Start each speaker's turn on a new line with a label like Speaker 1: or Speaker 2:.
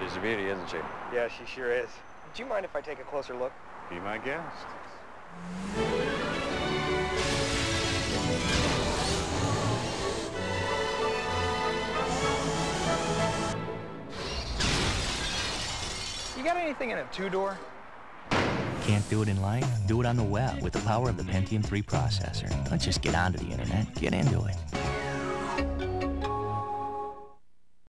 Speaker 1: She's a beauty, isn't she?
Speaker 2: Yeah, she sure is. Do you mind if I take a closer look?
Speaker 1: Be my guest.
Speaker 2: You got anything in a two-door?
Speaker 3: Can't do it in life? Do it on the web with the power of the Pentium 3 processor. Don't just get onto the internet, get into it.